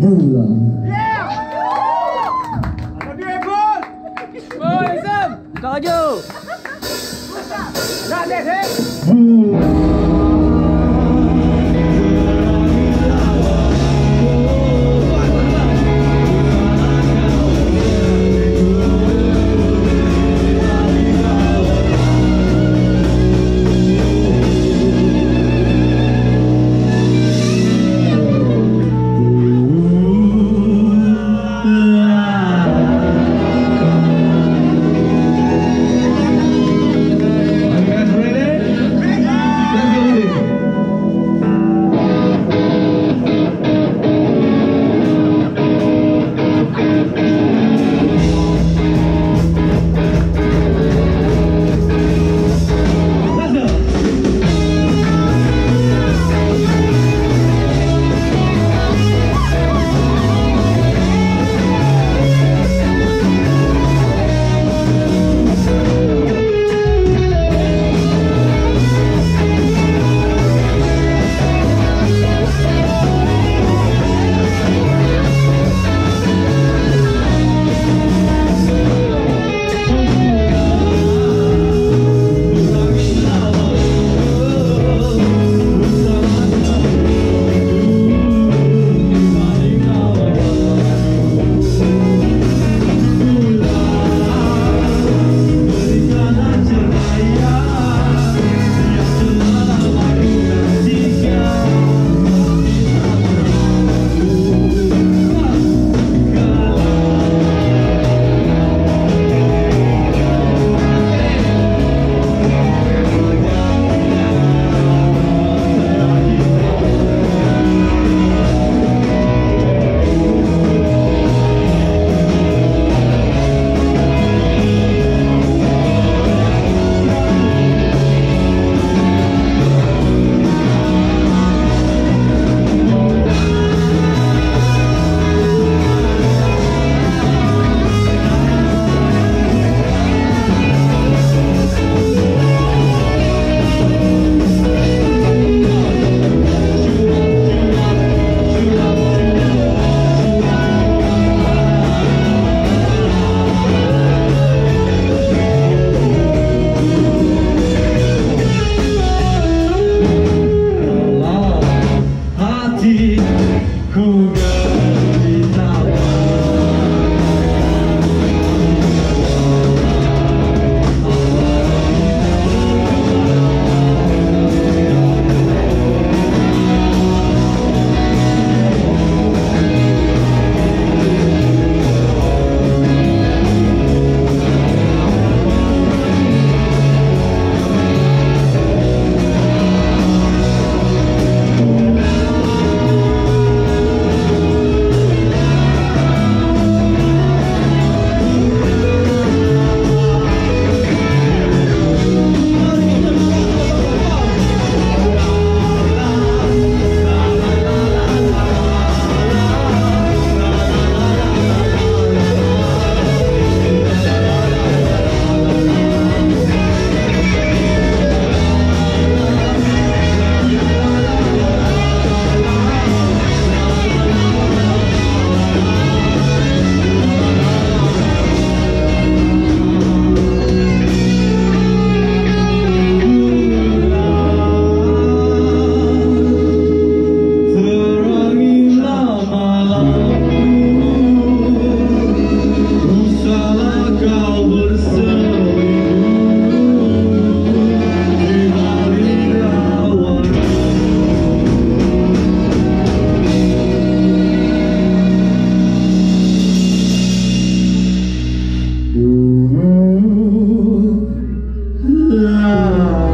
bulan. Oi, Sam. Kau je. Bulan. love.